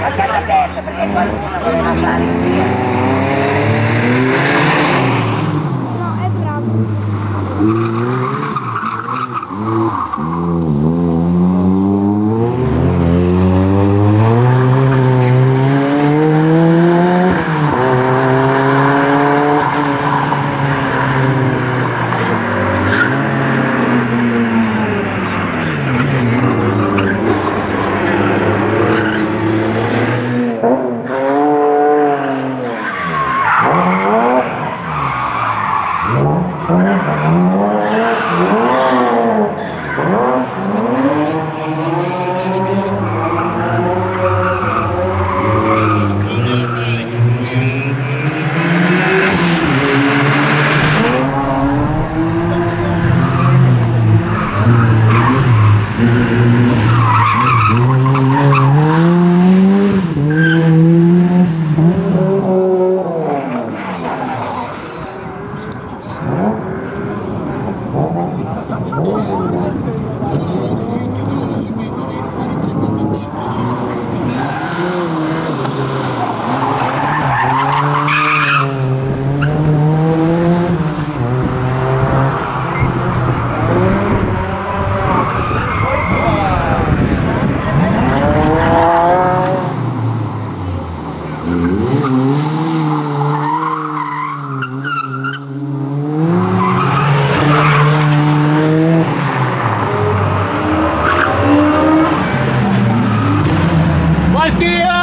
Lasciate aperto perché qualcuno voleva fare in giro. Thank you. Thank you. Yeah.